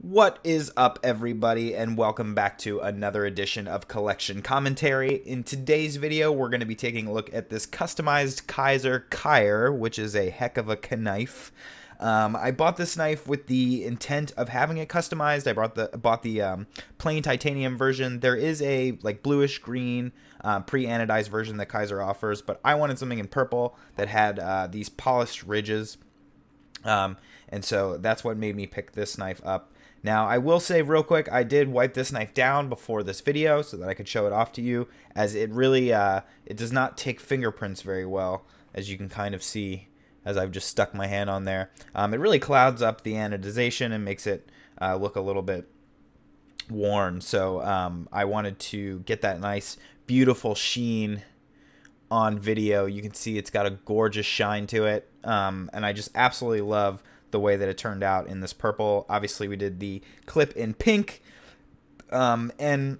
What is up, everybody, and welcome back to another edition of Collection Commentary. In today's video, we're going to be taking a look at this customized Kizer Kyre, which is a heck of a knife. Um, I bought this knife with the intent of having it customized. I bought the bought the um, plain titanium version. There is a like bluish green uh, pre-anodized version that Kaiser offers, but I wanted something in purple that had uh, these polished ridges. Um, and so that's what made me pick this knife up. Now, I will say real quick, I did wipe this knife down before this video so that I could show it off to you, as it really, uh, it does not take fingerprints very well, as you can kind of see as I've just stuck my hand on there. Um, it really clouds up the anodization and makes it uh, look a little bit worn, so um, I wanted to get that nice, beautiful sheen on video. You can see it's got a gorgeous shine to it, um, and I just absolutely love the way that it turned out in this purple. Obviously, we did the clip in pink. Um, and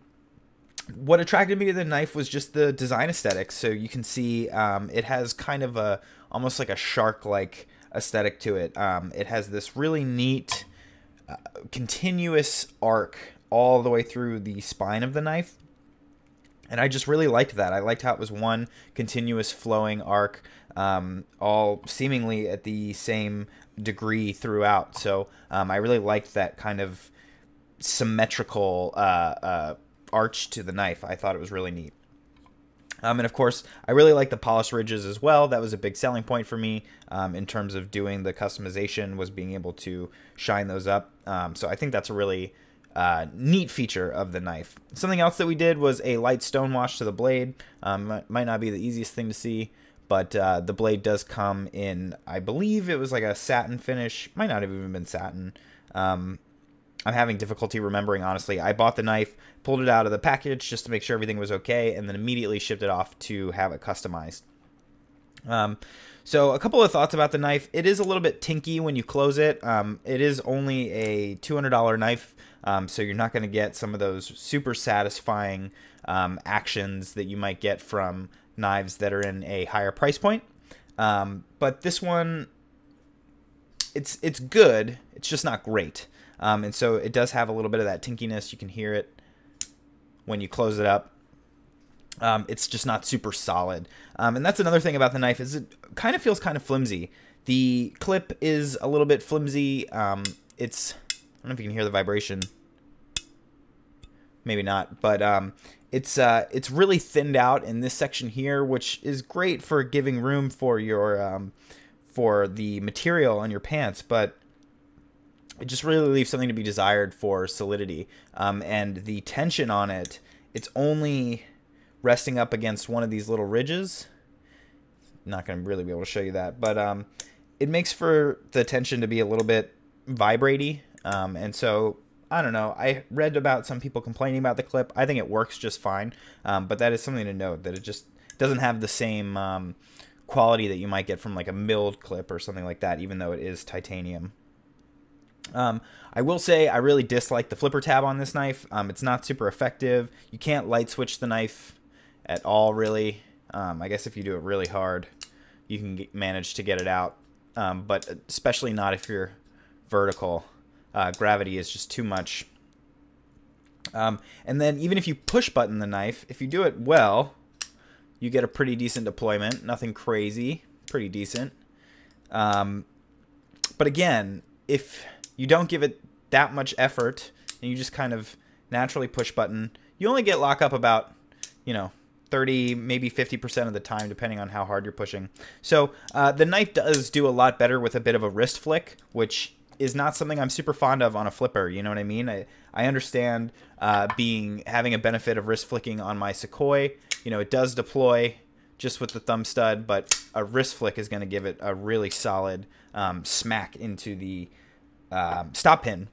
what attracted me to the knife was just the design aesthetics. So you can see um, it has kind of a almost like a shark like aesthetic to it. Um, it has this really neat, uh, continuous arc all the way through the spine of the knife. And I just really liked that. I liked how it was one continuous flowing arc, um, all seemingly at the same degree throughout. So um, I really liked that kind of symmetrical uh, uh, arch to the knife. I thought it was really neat. Um, and of course, I really like the polished ridges as well. That was a big selling point for me um, in terms of doing the customization was being able to shine those up. Um, so I think that's a really uh, neat feature of the knife. Something else that we did was a light stone wash to the blade. Um, might not be the easiest thing to see, but uh, the blade does come in, I believe it was like a satin finish. Might not have even been satin. Um, I'm having difficulty remembering, honestly. I bought the knife, pulled it out of the package just to make sure everything was okay, and then immediately shipped it off to have it customized. Um, so a couple of thoughts about the knife. It is a little bit tinky when you close it. Um, it is only a $200 knife, um, so you're not going to get some of those super satisfying um, actions that you might get from knives that are in a higher price point. Um, but this one, it's it's good. It's just not great. Um, and so it does have a little bit of that tinkiness. You can hear it when you close it up. Um, it's just not super solid. Um, and that's another thing about the knife is it kind of feels kind of flimsy. The clip is a little bit flimsy. It's don't know if you can hear the vibration. Maybe not, but um, it's uh, it's really thinned out in this section here, which is great for giving room for your um, for the material on your pants, but it just really leaves something to be desired for solidity. Um, and the tension on it, it's only resting up against one of these little ridges. Not going to really be able to show you that, but um, it makes for the tension to be a little bit vibratey. Um, and so I don't know. I read about some people complaining about the clip. I think it works just fine, um, but that is something to note that it just doesn't have the same um, quality that you might get from like a milled clip or something like that, even though it is titanium. Um, I will say I really dislike the flipper tab on this knife. Um, it's not super effective. You can't light switch the knife at all, really. Um, I guess if you do it really hard, you can get, manage to get it out, um, but especially not if you're vertical uh, gravity is just too much. Um, and then even if you push button the knife, if you do it well, you get a pretty decent deployment. Nothing crazy, pretty decent. Um, but again, if you don't give it that much effort and you just kind of naturally push button, you only get lock up about, you know, 30, maybe 50% of the time, depending on how hard you're pushing. So uh, the knife does do a lot better with a bit of a wrist flick, which is not something I'm super fond of on a flipper. You know what I mean? I, I understand uh, being having a benefit of wrist flicking on my Sequoia. You know, it does deploy just with the thumb stud, but a wrist flick is going to give it a really solid um, smack into the um, stop pin.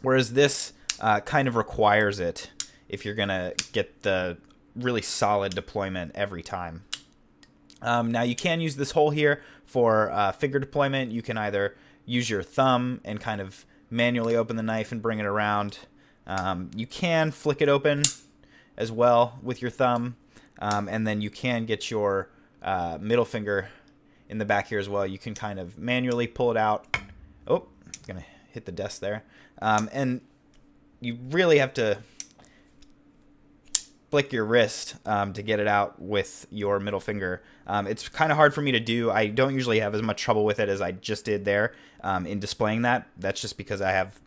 Whereas this uh, kind of requires it if you're going to get the really solid deployment every time. Um, now you can use this hole here for uh, finger deployment. You can either use your thumb and kind of manually open the knife and bring it around. Um, you can flick it open as well with your thumb, um, and then you can get your uh, middle finger in the back here as well. You can kind of manually pull it out. Oh, gonna hit the desk there. Um, and you really have to flick your wrist um, to get it out with your middle finger. Um, it's kind of hard for me to do. I don't usually have as much trouble with it as I just did there um, in displaying that. That's just because I have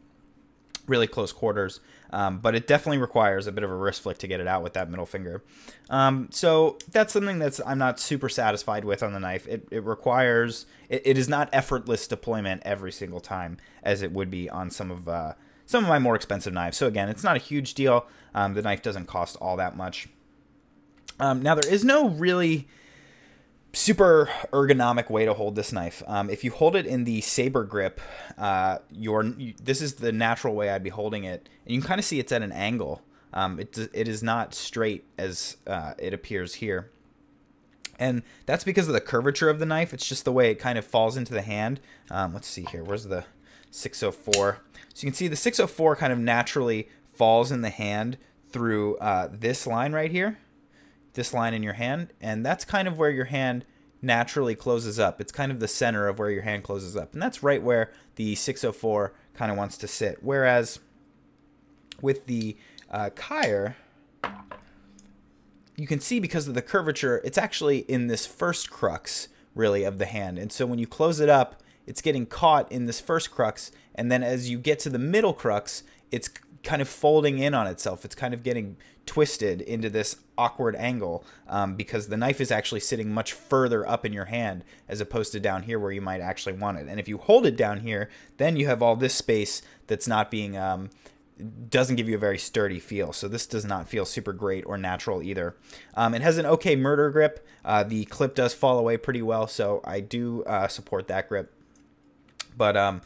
really close quarters. Um, but it definitely requires a bit of a wrist flick to get it out with that middle finger. Um, so that's something that's I'm not super satisfied with on the knife. It, it requires it, it is not effortless deployment every single time as it would be on some of uh, some of my more expensive knives. So again, it's not a huge deal. Um, the knife doesn't cost all that much. Um, now there is no really super ergonomic way to hold this knife. Um, if you hold it in the saber grip, uh, your you, this is the natural way I'd be holding it, and you can kind of see it's at an angle. Um, it it is not straight as uh, it appears here, and that's because of the curvature of the knife. It's just the way it kind of falls into the hand. Um, let's see here. Where's the 604? So you can see the 604 kind of naturally falls in the hand through uh, this line right here this line in your hand, and that's kind of where your hand naturally closes up. It's kind of the center of where your hand closes up, and that's right where the 604 kind of wants to sit. Whereas with the uh, Kyre, you can see because of the curvature, it's actually in this first crux, really, of the hand. And so when you close it up, it's getting caught in this first crux, and then as you get to the middle crux, it's kind of folding in on itself. It's kind of getting twisted into this awkward angle um, because the knife is actually sitting much further up in your hand as opposed to down here where you might actually want it. And if you hold it down here, then you have all this space that's not being um, doesn't give you a very sturdy feel. So this does not feel super great or natural either. Um, it has an okay murder grip. Uh, the clip does fall away pretty well, so I do uh, support that grip. But um,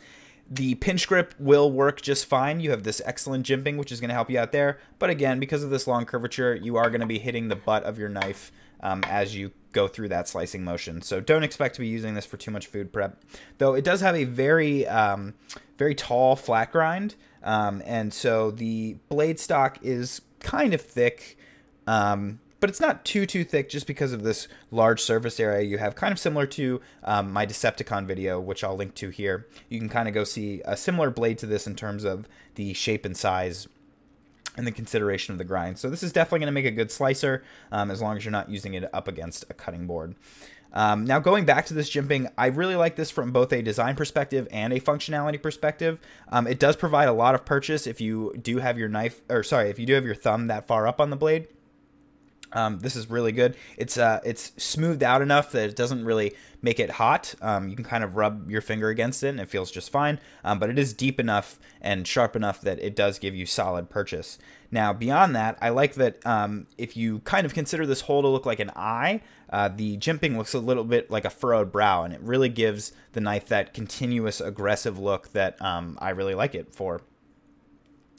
the pinch grip will work just fine. You have this excellent jimping, which is going to help you out there. But again, because of this long curvature, you are going to be hitting the butt of your knife um, as you go through that slicing motion. So don't expect to be using this for too much food prep. Though it does have a very, um, very tall flat grind. Um, and so the blade stock is kind of thick. Um, but it's not too too thick just because of this large surface area you have kind of similar to um, my Decepticon video which I'll link to here you can kind of go see a similar blade to this in terms of the shape and size and the consideration of the grind so this is definitely going to make a good slicer um, as long as you're not using it up against a cutting board um, now going back to this jimping, I really like this from both a design perspective and a functionality perspective. Um, it does provide a lot of purchase if you do have your knife, or sorry, if you do have your thumb that far up on the blade. Um, this is really good. It's uh, it's smoothed out enough that it doesn't really make it hot. Um, you can kind of rub your finger against it and it feels just fine. Um, but it is deep enough and sharp enough that it does give you solid purchase. Now, beyond that, I like that um, if you kind of consider this hole to look like an eye, uh, the jimping looks a little bit like a furrowed brow, and it really gives the knife that continuous aggressive look that um, I really like it for.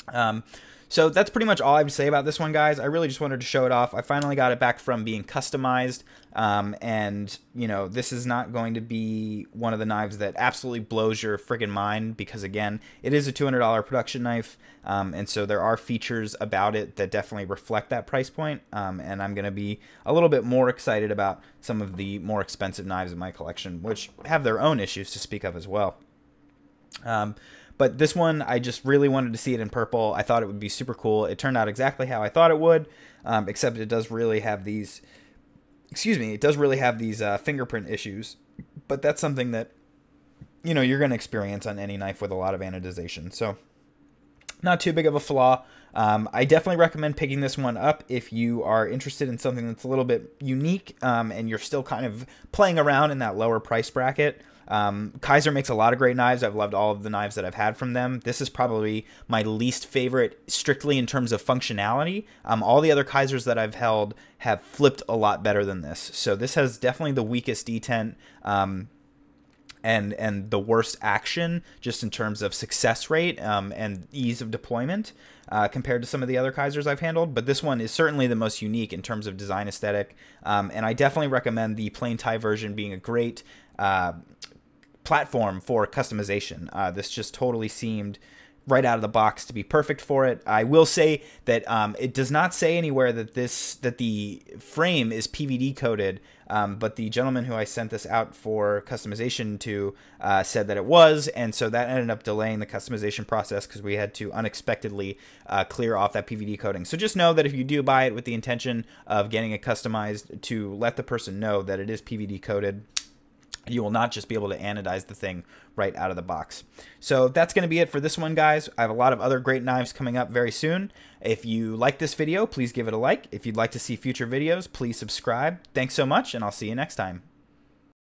Um, so that's pretty much all I have to say about this one, guys. I really just wanted to show it off. I finally got it back from being customized, um, and, you know, this is not going to be one of the knives that absolutely blows your friggin' mind because, again, it is a $200 production knife, um, and so there are features about it that definitely reflect that price point, um, and I'm going to be a little bit more excited about some of the more expensive knives in my collection, which have their own issues to speak of as well. Um, but this one, I just really wanted to see it in purple. I thought it would be super cool. It turned out exactly how I thought it would, um, except it does really have these, excuse me, it does really have these uh, fingerprint issues. But that's something that, you know, you're going to experience on any knife with a lot of anodization. So not too big of a flaw. Um, I definitely recommend picking this one up if you are interested in something that's a little bit unique um, and you're still kind of playing around in that lower price bracket. Um, Kizer makes a lot of great knives. I've loved all of the knives that I've had from them. This is probably my least favorite, strictly in terms of functionality. Um, all the other Kizers that I've held have flipped a lot better than this. So this has definitely the weakest detent. Um, and and the worst action just in terms of success rate um, and ease of deployment uh, compared to some of the other Kizers I've handled. But this one is certainly the most unique in terms of design aesthetic, um, and I definitely recommend the plain tie version being a great uh, platform for customization. Uh, this just totally seemed right out of the box to be perfect for it. I will say that um, it does not say anywhere that this that the frame is PVD coated, um, but the gentleman who I sent this out for customization to uh, said that it was, and so that ended up delaying the customization process because we had to unexpectedly uh, clear off that PVD coating. So just know that if you do buy it with the intention of getting it customized, to let the person know that it is PVD coated you will not just be able to anodize the thing right out of the box. So that's going to be it for this one, guys. I have a lot of other great knives coming up very soon. If you like this video, please give it a like. If you'd like to see future videos, please subscribe. Thanks so much, and I'll see you next time.